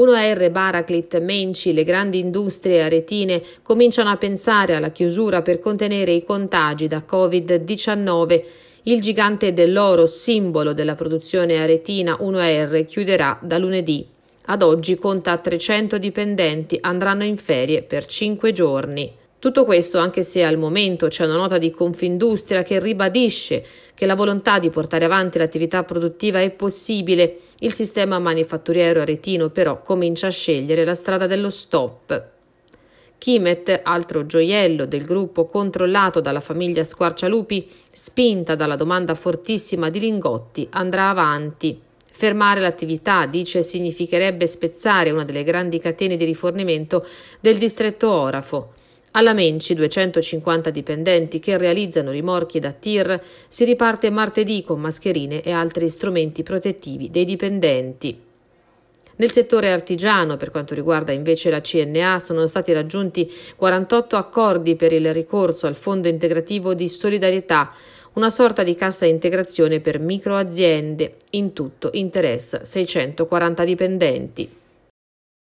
1R, Baraclit, Menci, le grandi industrie aretine cominciano a pensare alla chiusura per contenere i contagi da Covid-19. Il gigante dell'oro, simbolo della produzione aretina 1R, chiuderà da lunedì. Ad oggi conta 300 dipendenti, andranno in ferie per 5 giorni. Tutto questo anche se al momento c'è una nota di Confindustria che ribadisce che la volontà di portare avanti l'attività produttiva è possibile, il sistema manifatturiero aretino però comincia a scegliere la strada dello stop. Chimet, altro gioiello del gruppo controllato dalla famiglia Squarcialupi, spinta dalla domanda fortissima di lingotti, andrà avanti. Fermare l'attività, dice, significherebbe spezzare una delle grandi catene di rifornimento del distretto Orafo. Alla Menci, 250 dipendenti che realizzano rimorchi da tir, si riparte martedì con mascherine e altri strumenti protettivi dei dipendenti. Nel settore artigiano, per quanto riguarda invece la CNA, sono stati raggiunti 48 accordi per il ricorso al Fondo integrativo di solidarietà, una sorta di cassa integrazione per microaziende. In tutto interessa 640 dipendenti.